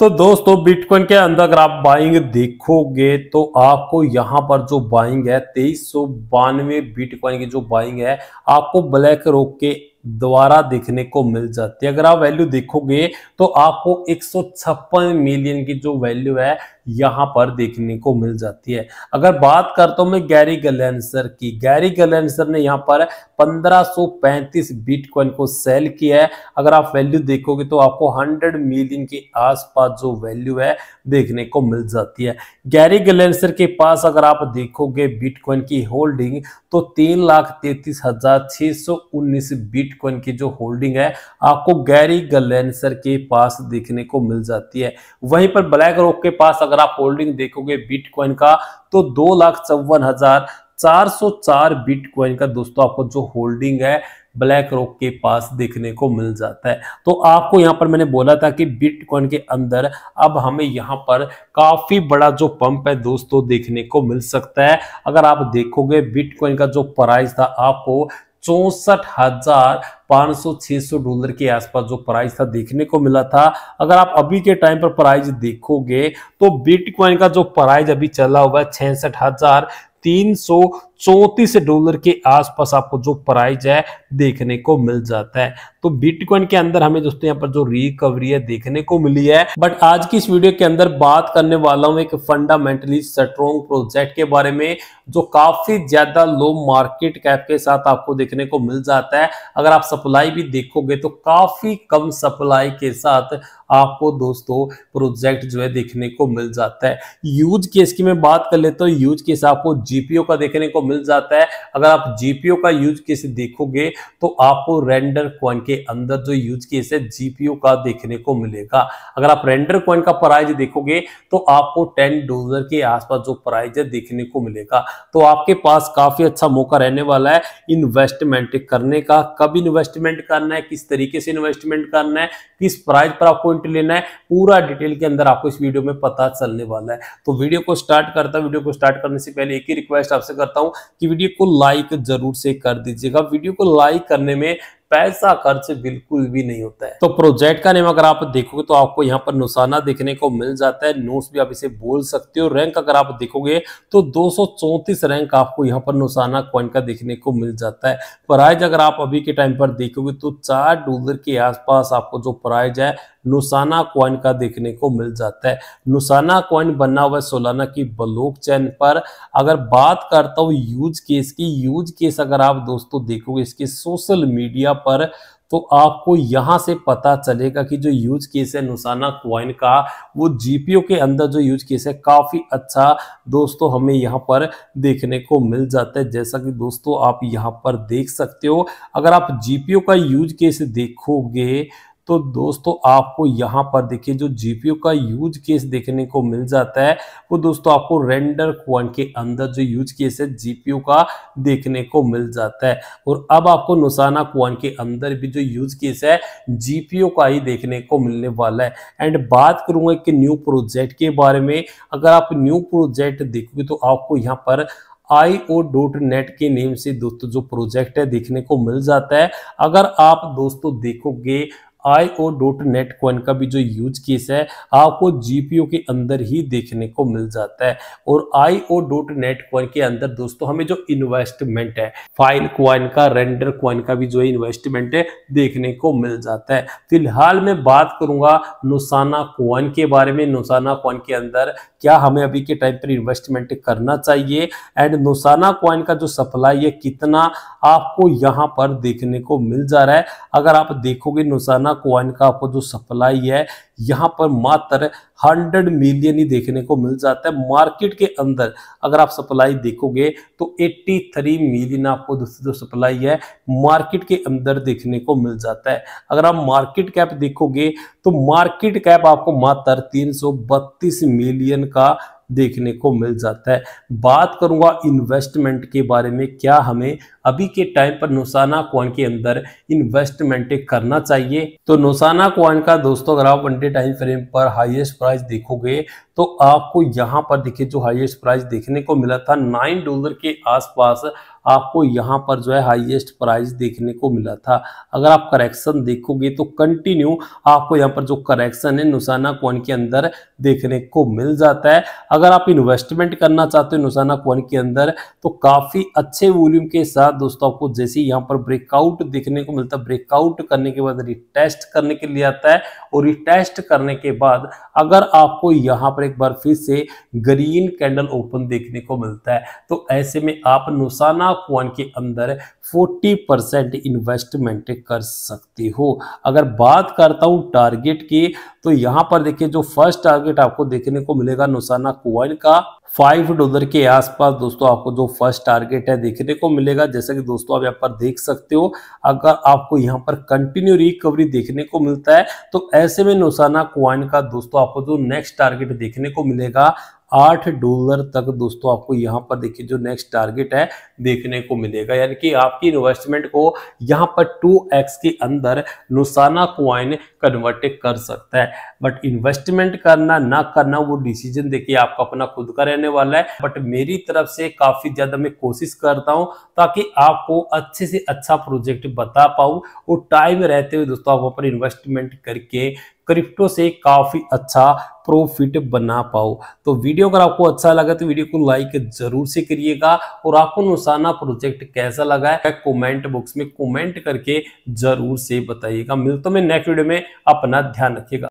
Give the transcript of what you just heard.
तो दोस्तों बिटकॉइन के अंदर अगर आप बाइंग देखोगे तो आपको यहाँ पर जो बाइंग है, तेईस सौ बानवे बिटकॉइन की जो बाइंग है, आपको ब्लैक रोक के द्वारा देखने को मिल जाती है। अगर आप वैल्यू देखोगे तो आपको एक सौ छप्पन मिलियन की जो वैल्यू है यहाँ पर देखने को मिल जाती है। अगर बात करता हूँ मैं गैरी गलेंसर की, गैरी गलेंसर ने यहाँ पर 1535 बिटकॉइन को सेल किया है। अगर आप वैल्यू देखोगे तो आपको 100 मिलियन के आसपास जो वैल्यू है देखने को मिल जाती है। गैरी गलेंसर के पास अगर आप देखोगे बिटकॉइन की होल्डिंग तो तीन लाख तैतीस हज़ार छह सौ उन्नीस बिटकॉइन की जो होल्डिंग है आपको गैरी गलेंसर के पास देखने को मिल जाती है। वहीं पर ब्लैक रॉक के पास अगर आप होल्डिंग देखोगे बिटकॉइन का तो दो लाख चौवन हज़ार चार सौ चार बिटकॉइन का दोस्तों आपको जो होल्डिंग है ब्लैक रॉक के पास देखने को मिल जाता है। तो आपको यहाँ पर मैंने बोला था कि बिटकॉइन के अंदर अब हमें यहाँ पर काफ़ी बड़ा जो पंप है दोस्तों देखने को मिल सकता है। अगर आप देखोगे बिटकॉइन का जो प्राइस था आपको चौसठ हज़ार पाँच सौ छह सौ डॉलर के आसपास जो प्राइस था देखने को मिला था। अगर आप अभी के टाइम पर प्राइस देखोगे तो बिटकॉइन का जो प्राइस अभी चला हुआ है छियासठ हज़ार तीन सौ चौतीस डॉलर के आसपास आपको जो प्राइस है देखने को मिल जाता है। तो बिटकॉइन के अंदर हमें दोस्तों यहाँ पर जो रिकवरी है देखने को मिली है। बट आज की इस वीडियो के अंदर बात करने वाला हूँ एक फंडामेंटली स्ट्रॉन्ग प्रोजेक्ट के बारे में, जो काफ़ी ज़्यादा लो मार्केट कैप के साथ आपको देखने को मिल जाता है। अगर आप सप्लाई भी देखोगे तो काफ़ी कम सप्लाई के साथ आपको दोस्तों प्रोजेक्ट जो है देखने को मिल जाता है। यूज़ केस की मैं बात कर लेता हूँ। यूज़ केस आपको जीपीओ का देखने को मिल जाता है। अगर आप जीपीओ का यूज़ केस देखोगे तो आपको रेंडर कॉइन के अंदर जो यूज़ केस है जीपीओ का देखने को मिलेगा। अगर आप रेंडर कॉइन का प्राइस देखोगे तो आपको टेन डॉलर के आसपास जो प्राइस है, देखने को मिलेगा। तो आपके पास काफ़ी अच्छा मौका रहने वाला है इन्वेस्टमेंट करने का। कब इन्वेस्टमेंट करना है, किस तरीके से इन्वेस्टमेंट करना है, किस प्राइस पर आपको एंट्री लेना है, पूरा डिटेल के अंदर आपको इस वीडियो में पता चलने वाला है। तो वीडियो को स्टार्ट करता वीडियो को स्टार्ट करने से पहले एक ही रिक्वेस्ट आपसे करता हूँ। कि वीडियो को लाइक ज़रूर से कर दीजिएगा। वीडियो को लाइक करने में पैसा खर्च बिल्कुल भी नहीं होता है। तो प्रोजेक्ट का नेम अगर आप देखोगे तो आपको यहाँ पर नुसाना देखने को मिल जाता है। नोट्स भी आप इसे बोल सकते हो। रैंक अगर आप देखोगे तो दो रैंक आपको यहाँ पर नुसाना कॉइन का देखने को मिल जाता है। प्राइज अगर आप अभी के टाइम पर देखोगे तो चार डॉलर के आसपास आपको जो प्राइज है, नुसाना कॉइन का देखने को मिल जाता है। नुसाना कॉइन बना हुआ सोलाना की ब्लॉक चैन पर। अगर बात करता हूँ यूज़ केस की, यूज़ केस अगर आप दोस्तों देखोगे, इसके सोशल मीडिया पर तो आपको यहाँ से पता चलेगा कि जो यूज़ केस है नुसाना क्वाइन का, वो जीपीओ के अंदर जो यूज़ केस है, काफ़ी अच्छा दोस्तों हमें यहाँ पर देखने को मिल जाता है। जैसा कि दोस्तों आप यहाँ पर देख सकते हो, अगर आप जीपीओ का यूज़ केस देखोगे तो दोस्तों, आपको यहाँ पर देखिए, जो जीपीयू का यूज़ केस देखने को मिल जाता है, वो दोस्तों आपको रेंडर क्वान के अंदर जो यूज़ केस है जीपीयू का देखने को मिल जाता है। और अब आपको नुसाना क्वान के अंदर भी जो यूज़ केस है जीपीयू का ही देखने को मिलने वाला है। एंड बात करूँगा कि न्यू प्रोजेक्ट के बारे में। अगर आप न्यू प्रोजेक्ट देखोगे तो आपको यहाँ पर आई ओ नेट के नेम से दोस्तों जो प्रोजेक्ट है, देखने को मिल जाता है। अगर आप दोस्तों देखोगे I O dot net coin का भी जो यूज़ केस है, आपको जीपीओ के अंदर ही देखने को मिल जाता है। और I O dot net coin के अंदर दोस्तों हमें जो इन्वेस्टमेंट है फ़ाइल क्वाइन का रेंडर क्वाइन का भी जो इन्वेस्टमेंट है, देखने को मिल जाता है। फ़िलहाल मैं बात करूँगा नुसाना क्वाइन के बारे में। नुसाना क्वाइन के अंदर क्या हमें अभी के टाइम पर इन्वेस्टमेंट करना चाहिए? एंड नुसाना क्वाइन का जो सप्लाई है, कितना आपको यहाँ पर देखने को मिल जा रहा है? अगर आप देखोगे नुसाना कॉइन का आपको जो सप्लाई है यहाँ पर मात्र 100 मिलियन ही देखने को मिल जाता है। मार्केट के अंदर अगर आप सप्लाई देखोगे तो 83 मिलियन आपको जो सप्लाई है। मार्केट के अंदर देखने को मिल जाता है। अगर आप मार्केट कैप देखोगे तो मार्केट कैप आपको मात्र तीन सौ बत्तीस मिलियन का देखने को मिल जाता है। बात करूँगा इन्वेस्टमेंट के बारे में, क्या हमें अभी के टाइम पर नौसाना क्वान के अंदर इन्वेस्टमेंट करना चाहिए? तो नौसाना क्वान का दोस्तों, अगर आप वनडे टाइम फ्रेम पर हाईएस्ट प्राइस देखोगे तो आपको यहाँ पर देखिए, जो हाईएस्ट प्राइस देखने को मिला था नाइन डॉलर के आसपास आपको यहाँ पर जो है हाईएस्ट प्राइस देखने को मिला था। अगर आप करेक्शन देखोगे तो कंटिन्यू आपको यहाँ पर जो करेक्शन है नुसाना कॉइन के अंदर देखने को मिल जाता है। अगर आप इन्वेस्टमेंट करना चाहते हो नुसाना कॉइन के अंदर तो काफ़ी अच्छे वॉल्यूम के साथ दोस्तों आपको जैसे यहाँ पर ब्रेकआउट देखने को मिलता है ब्रेकआउट करने के बाद रिटेस्ट करने के लिए आता है। और रिटेस्ट करने के बाद अगर आपको यहाँ पर एक बार फिर से ग्रीन कैंडल ओपन देखने को मिलता है तो ऐसे में आप नुसाना कॉइन के अंदर 40 परसेंट इन्वेस्टमेंट कर सकते हो। अगर बात करता हूँ टारगेट की तो यहाँ पर देखिए जो फ़र्स्ट टारगेट आपको देखने को मिलेगा नुसाना कॉइन का फाइव डॉलर के आसपास दोस्तों आपको जो फ़र्स्ट टारगेट है देखने को मिलेगा। जैसा कि दोस्तों आप यहाँ पर देख सकते हो, अगर आपको यहाँ पर कंटिन्यू रिकवरी देखने को मिलता है तो ऐसे में नुसाना क्वाइन का दोस्तों आपको जो नेक्स्ट टारगेट देखने को मिलेगा। आठ डॉलर तक दोस्तों आपको यहाँ पर देखिए जो नेक्स्ट टारगेट है, देखने को मिलेगा। यानी कि आपकी इन्वेस्टमेंट को यहाँ पर 2x के अंदर नुसाना क्वाइन कन्वर्ट कर सकता है। बट इन्वेस्टमेंट करना, ना करना, वो डिसीज़न देखिए आपका अपना खुद का रहने वाला है। बट मेरी तरफ़ से काफ़ी ज़्यादा मैं कोशिश करता हूँ ताकि आपको अच्छे से अच्छा प्रोजेक्ट बता पाऊँ। और टाइम रहते हुए दोस्तों आप पर इन्वेस्टमेंट करके क्रिप्टो से काफ़ी अच्छा प्रॉफिट बना पाओ। तो वीडियो अगर आपको अच्छा लगा तो वीडियो को लाइक ज़रूर से करिएगा और आपको नुसाना प्रोजेक्ट कैसा लगा है कमेंट बॉक्स में कमेंट करके ज़रूर से बताइएगा। मिलते मैं नेक्स्ट वीडियो में। अपना ध्यान रखिएगा।